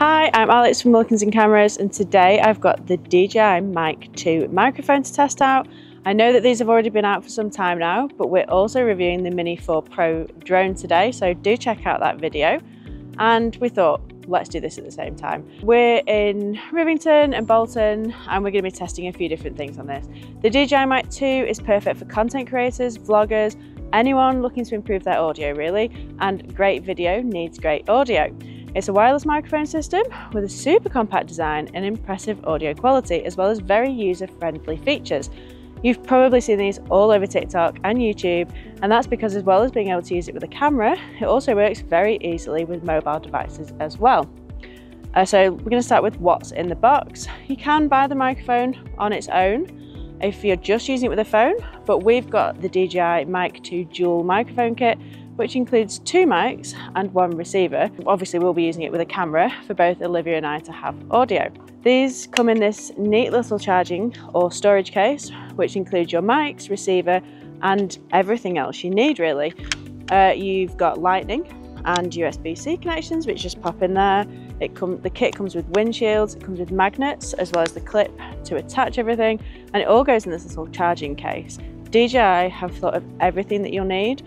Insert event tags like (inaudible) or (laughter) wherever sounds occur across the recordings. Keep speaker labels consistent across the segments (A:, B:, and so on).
A: Hi, I'm Alex from Wilkinson Cameras and today I've got the DJI Mic 2 microphone to test out. I know that these have already been out for some time now, but we're also reviewing the Mini 4 Pro drone today, so do check out that video. And we thought, let's do this at the same time. We're in Rivington and Bolton and we're going to be testing a few different things on this. The DJI Mic 2 is perfect for content creators, vloggers, anyone looking to improve their audio really, and great video needs great audio. It's a wireless microphone system with a super compact design and impressive audio quality, as well as very user-friendly features. You've probably seen these all over TikTok and YouTube, and that's because as well as being able to use it with a camera, it also works very easily with mobile devices as well. Uh, so we're going to start with what's in the box. You can buy the microphone on its own if you're just using it with a phone, but we've got the DJI Mic 2 dual microphone kit, which includes two mics and one receiver. Obviously we'll be using it with a camera for both Olivia and I to have audio. These come in this neat little charging or storage case, which includes your mics, receiver, and everything else you need really. Uh, you've got lightning and USB-C connections, which just pop in there. It come, the kit comes with windshields, it comes with magnets, as well as the clip to attach everything, and it all goes in this little charging case. DJI have thought of everything that you'll need,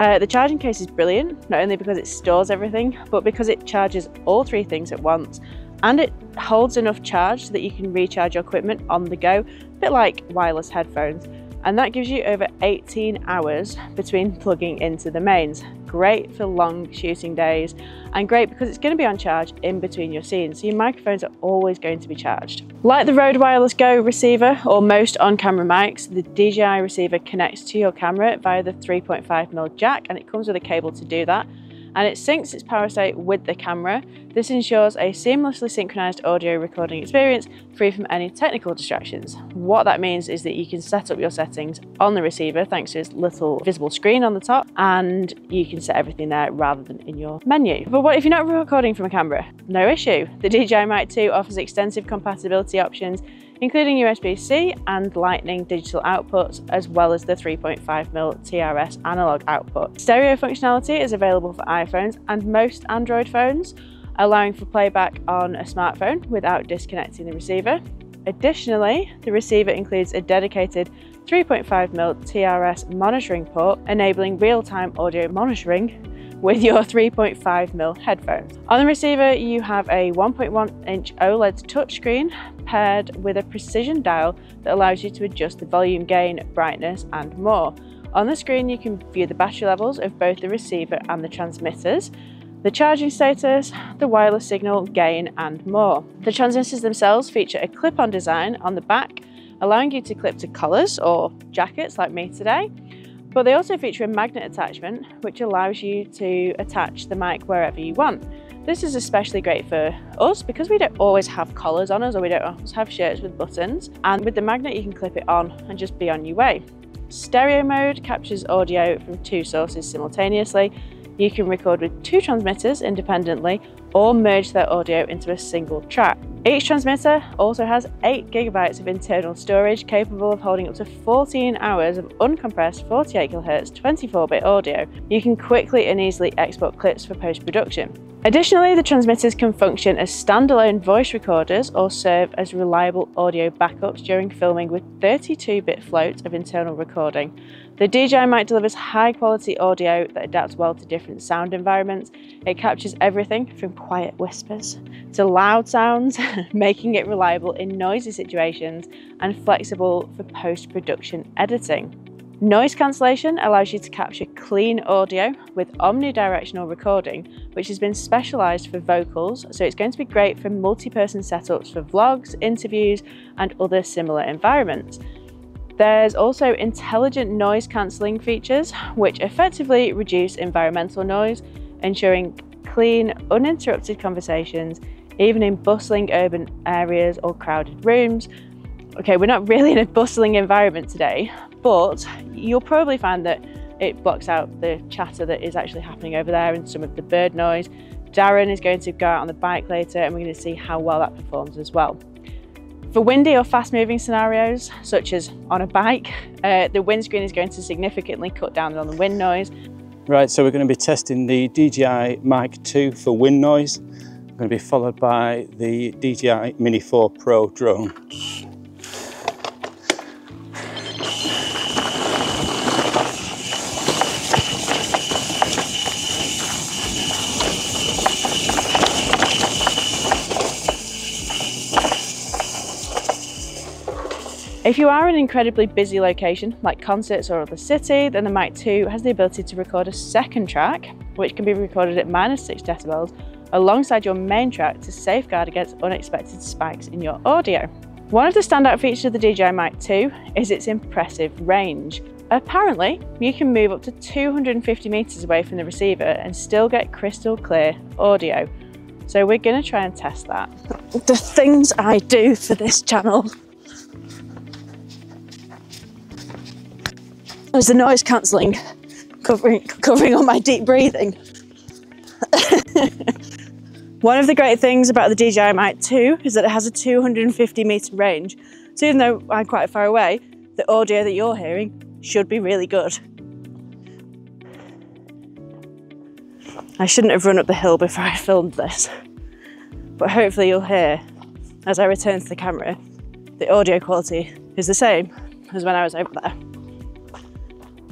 A: uh, the charging case is brilliant, not only because it stores everything, but because it charges all three things at once. And it holds enough charge so that you can recharge your equipment on the go, a bit like wireless headphones and that gives you over 18 hours between plugging into the mains. Great for long shooting days and great because it's going to be on charge in between your scenes, so your microphones are always going to be charged. Like the Rode Wireless Go receiver or most on-camera mics, the DJI receiver connects to your camera via the 3.5mm jack and it comes with a cable to do that and it syncs its power state with the camera. This ensures a seamlessly synchronized audio recording experience free from any technical distractions. What that means is that you can set up your settings on the receiver thanks to its little visible screen on the top and you can set everything there rather than in your menu. But what if you're not recording from a camera? No issue. The DJI Mic 2 offers extensive compatibility options including USB-C and Lightning digital outputs, as well as the 3.5mm TRS analog output. Stereo functionality is available for iPhones and most Android phones, allowing for playback on a smartphone without disconnecting the receiver. Additionally, the receiver includes a dedicated 3.5mm TRS monitoring port, enabling real-time audio monitoring with your 3.5mm headphones. On the receiver, you have a 1.1 inch OLED touchscreen paired with a precision dial that allows you to adjust the volume gain, brightness and more. On the screen you can view the battery levels of both the receiver and the transmitters, the charging status, the wireless signal, gain and more. The transmitters themselves feature a clip-on design on the back, allowing you to clip to collars or jackets like me today, but they also feature a magnet attachment which allows you to attach the mic wherever you want. This is especially great for us because we don't always have collars on us or we don't always have shirts with buttons and with the magnet you can clip it on and just be on your way. Stereo mode captures audio from two sources simultaneously. You can record with two transmitters independently or merge their audio into a single track. Each transmitter also has 8 gigabytes of internal storage capable of holding up to 14 hours of uncompressed 48kHz 24-bit audio. You can quickly and easily export clips for post-production. Additionally, the transmitters can function as standalone voice recorders or serve as reliable audio backups during filming with 32-bit float of internal recording. The DJI Mic delivers high quality audio that adapts well to different sound environments. It captures everything from quiet whispers to loud sounds, (laughs) making it reliable in noisy situations and flexible for post-production editing. Noise cancellation allows you to capture clean audio with omnidirectional recording, which has been specialised for vocals, so it's going to be great for multi-person setups for vlogs, interviews and other similar environments. There's also intelligent noise cancelling features, which effectively reduce environmental noise, ensuring clean, uninterrupted conversations, even in bustling urban areas or crowded rooms. Okay, we're not really in a bustling environment today, but you'll probably find that it blocks out the chatter that is actually happening over there and some of the bird noise. Darren is going to go out on the bike later and we're going to see how well that performs as well. For windy or fast moving scenarios, such as on a bike, uh, the windscreen is going to significantly cut down on the wind noise.
B: Right, so we're going to be testing the DJI Mic 2 for wind noise. I'm going to be followed by the DJI Mini 4 Pro drone.
A: If you are in an incredibly busy location, like concerts or other city, then the Mic 2 has the ability to record a second track, which can be recorded at minus 6 decibels, alongside your main track to safeguard against unexpected spikes in your audio. One of the standout features of the DJI Mic 2 is its impressive range. Apparently, you can move up to 250 metres away from the receiver and still get crystal clear audio. So we're going to try and test that. The things I do for this channel. There's the noise cancelling covering, covering all my deep breathing. (laughs) One of the great things about the DJI Mic 2 is that it has a 250 metre range. So even though I'm quite far away, the audio that you're hearing should be really good. I shouldn't have run up the hill before I filmed this, but hopefully you'll hear as I return to the camera, the audio quality is the same as when I was over there.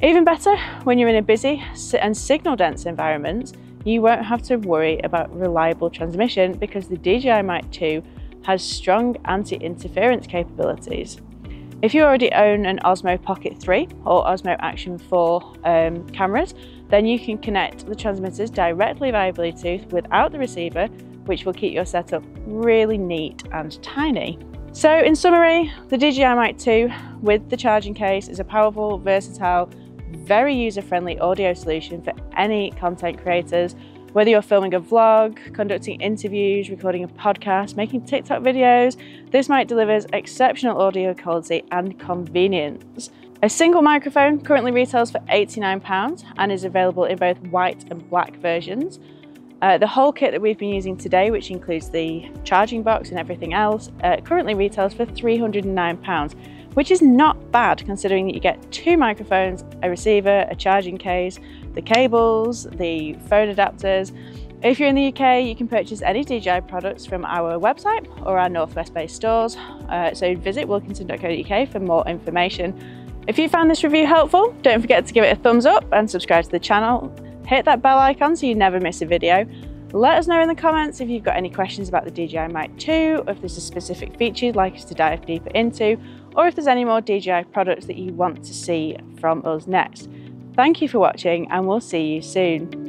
A: Even better, when you're in a busy and signal dense environment, you won't have to worry about reliable transmission because the DJI Mic 2 has strong anti-interference capabilities. If you already own an Osmo Pocket 3 or Osmo Action 4 um, cameras, then you can connect the transmitters directly via Bluetooth without the receiver, which will keep your setup really neat and tiny. So in summary, the DJI Mic 2 with the charging case is a powerful, versatile, very user-friendly audio solution for any content creators, whether you're filming a vlog, conducting interviews, recording a podcast, making TikTok videos, this mic delivers exceptional audio quality and convenience. A single microphone currently retails for £89 and is available in both white and black versions. Uh, the whole kit that we've been using today, which includes the charging box and everything else, uh, currently retails for £309 which is not bad considering that you get two microphones, a receiver, a charging case, the cables, the phone adapters. If you're in the UK, you can purchase any DJI products from our website or our Northwest based stores. Uh, so visit wilkinson.co.uk for more information. If you found this review helpful, don't forget to give it a thumbs up and subscribe to the channel. Hit that bell icon so you never miss a video. Let us know in the comments if you've got any questions about the DJI Mic 2, or if there's a specific feature you'd like us to dive deeper into, or if there's any more DJI products that you want to see from us next. Thank you for watching and we'll see you soon.